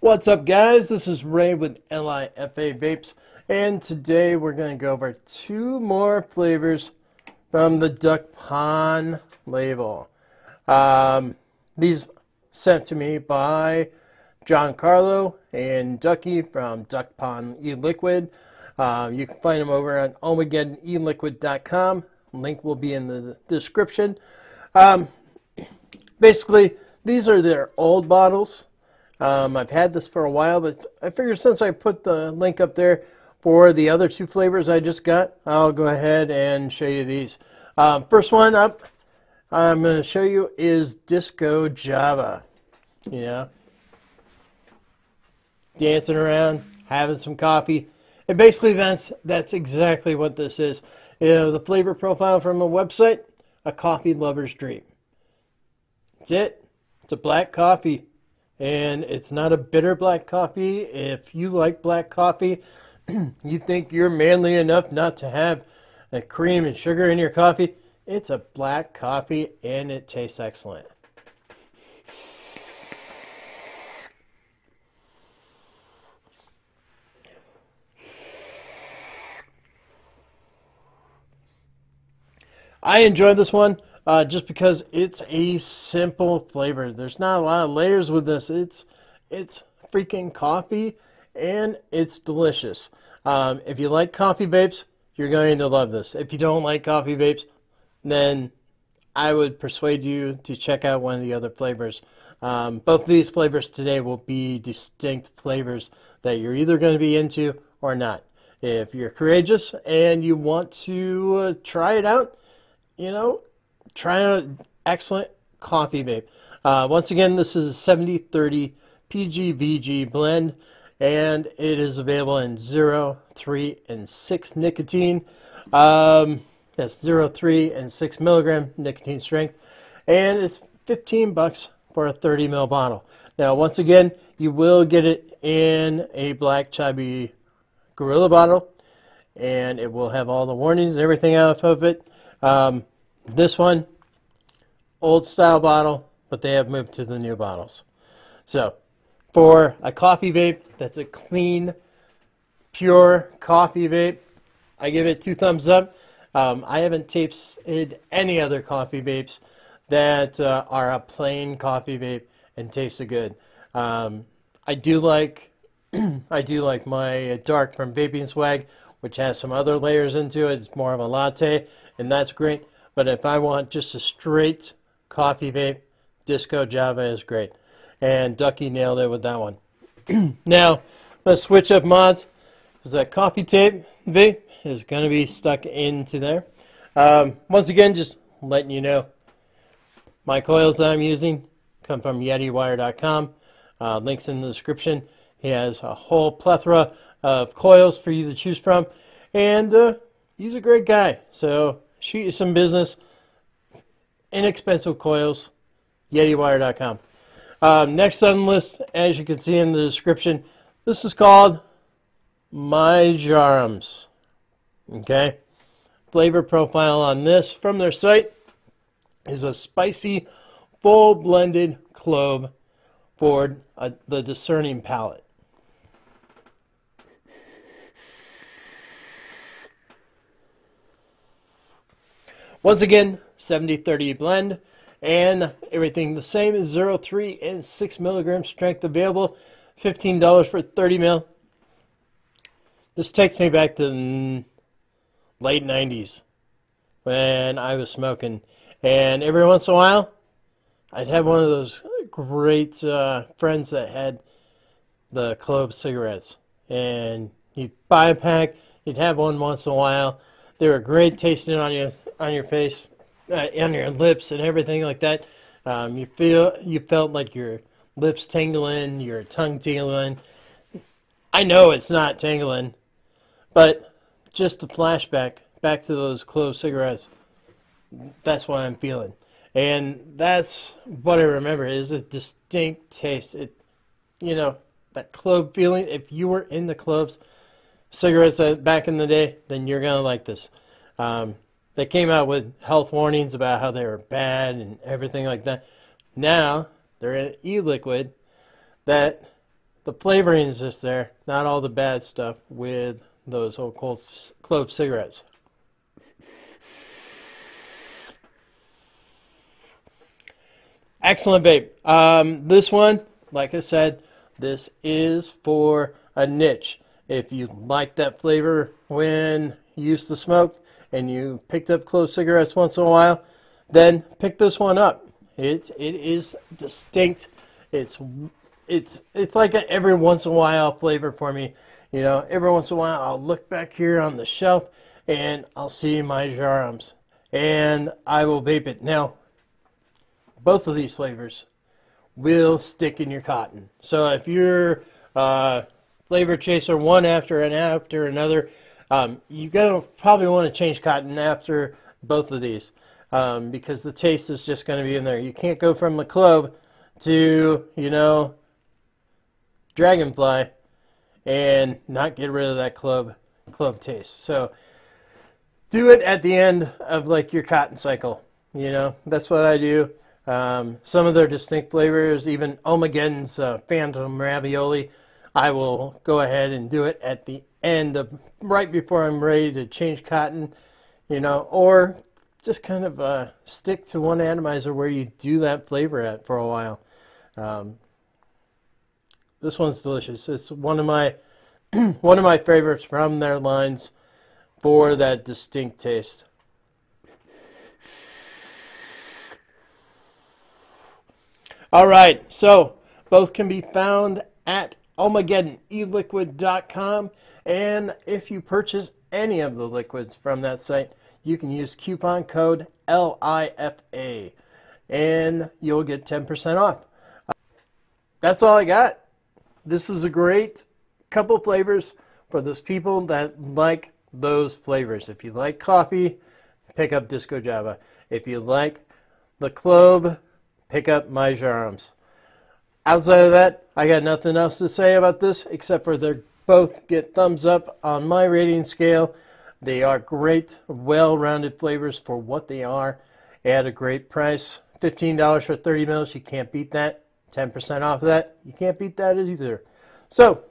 What's up guys? This is Ray with LIFA Vapes and today we're going to go over two more flavors from the Duck Pond label. Um, these sent to me by John Carlo and Ducky from Duck Pond E-Liquid. Uh, you can find them over on OhmageddonEliquid.com. Link will be in the description. Um, basically, these are their old bottles. Um, I've had this for a while, but I figured since I put the link up there for the other two flavors I just got, I'll go ahead and show you these. Um, first one up I'm going to show you is Disco Java. Know, dancing around, having some coffee. And basically that's that's exactly what this is. You know, the flavor profile from a website, a coffee lover's dream. That's it. It's a black coffee and it's not a bitter black coffee. If you like black coffee, you think you're manly enough not to have a cream and sugar in your coffee, it's a black coffee and it tastes excellent. I enjoyed this one uh, just because it's a simple flavor. There's not a lot of layers with this. It's it's freaking coffee and it's delicious. Um, if you like coffee vapes, you're going to love this. If you don't like coffee vapes, then I would persuade you to check out one of the other flavors. Um, both of these flavors today will be distinct flavors that you're either going to be into or not. If you're courageous and you want to uh, try it out, you know, try out an excellent coffee vape. Uh, once again, this is a 7030 PGVG blend, and it is available in 0, 3, and 6 nicotine. Um, that's 0, 3, and 6 milligram nicotine strength, and it's 15 bucks for a 30 ml bottle. Now, once again, you will get it in a black chubby gorilla bottle, and it will have all the warnings and everything off of it. Um, this one, old style bottle, but they have moved to the new bottles. So, for a coffee vape that's a clean, pure coffee vape, I give it two thumbs up. Um, I haven't tasted any other coffee vapes that uh, are a plain coffee vape and taste good. Um, I do like I do like my dark from Vaping Swag, which has some other layers into it. It's more of a latte, and that's great. But if I want just a straight coffee vape, Disco Java is great. And Ducky nailed it with that one. now, let's switch up mods. Because that coffee tape vape is going to be stuck into there. Um, once again, just letting you know, my coils that I'm using come from YetiWire.com. Uh, links in the description. He has a whole plethora of coils for you to choose from. And uh, he's a great guy. So shoot you some business. Inexpensive coils, YetiWire.com. Um, next on the list, as you can see in the description, this is called My Jarumz. Okay? Flavor profile on this from their site is a spicy, full blended clove for uh, the discerning palate. Once again, 70-30 blend and everything the same is 0, 3, and 6 milligram strength available. $15 for 30 mil. This takes me back to the late 90s when I was smoking. And every once in a while, I'd have one of those great uh, friends that had the clove cigarettes. And you'd buy a pack, you'd have one once in a while. They were great tasting on your on your face, uh, on your lips, and everything like that. Um, you feel you felt like your lips tingling, your tongue tingling. I know it's not tingling, but just a flashback back to those clove cigarettes. That's what I'm feeling, and that's what I remember is a distinct taste. It, you know, that clove feeling. If you were in the cloves cigarettes back in the day, then you're gonna like this. Um, they came out with health warnings about how they were bad and everything like that. Now they're in e-liquid that the flavoring is just there, not all the bad stuff with those old cold clove cigarettes. Excellent vape. Um, this one, like I said, this is for a niche. If you like that flavor when you used to smoke and you picked up clove cigarettes once in a while, then pick this one up. It it is distinct. It's it's it's like a every once in a while flavor for me. You know, every once in a while I'll look back here on the shelf and I'll see my Jarumz and I will vape it. Now, both of these flavors will stick in your cotton. So if you're uh, flavor chaser one after and after another, um, you're going to probably want to change cotton after both of these um, because the taste is just going to be in there. You can't go from the clove to, you know, dragonfly and not get rid of that clove clove taste. So do it at the end of like your cotton cycle. You know, that's what I do. Um, some of their distinct flavors, even Ohmageddon's uh, Phantom Ravioli, I will go ahead and do it at the end of right before I'm ready to change cotton, you know, or just kind of uh, stick to one atomizer where you do that flavor at for a while. Um, this one's delicious. It's one of my one of my favorites from their lines for that distinct taste. All right, so both can be found at OhmageddonEliquid.com, and if you purchase any of the liquids from that site, you can use coupon code LIFA, and you'll get 10% off. That's all I got this is a great couple flavors for those people that like those flavors. If you like coffee, pick up Disco Java. If you like the clove, pick up my Jarumz. Outside of that, I got nothing else to say about this except for they both get thumbs up on my rating scale. They are great, well-rounded flavors for what they are at a great price. $15 for 30 mils, you can't beat that. 10% off of that. You can't beat that either. So,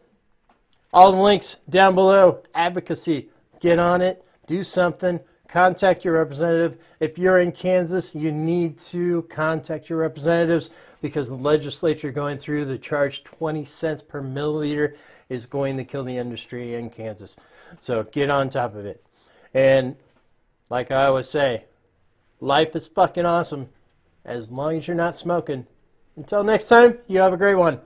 all the links down below. Advocacy. Get on it. Do something. Contact your representative. If you're in Kansas, you need to contact your representatives because the legislature going through the charge 20 cents per milliliter is going to kill the industry in Kansas. So get on top of it. And like I always say, life is fucking awesome as long as you're not smoking. Until next time, you have a great one.